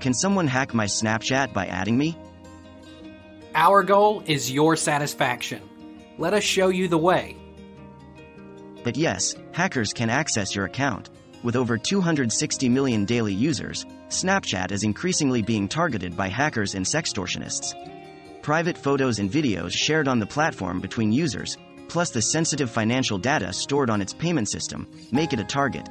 Can someone hack my Snapchat by adding me? Our goal is your satisfaction. Let us show you the way. But yes, hackers can access your account. With over 260 million daily users, Snapchat is increasingly being targeted by hackers and sextortionists. Private photos and videos shared on the platform between users, plus the sensitive financial data stored on its payment system, make it a target,